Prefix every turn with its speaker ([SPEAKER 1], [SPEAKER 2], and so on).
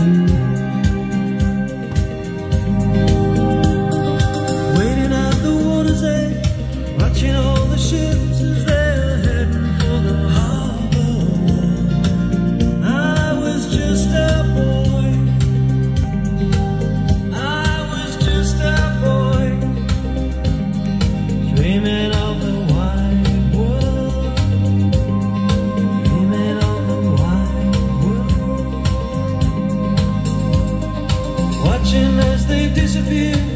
[SPEAKER 1] you. watching as they disappear.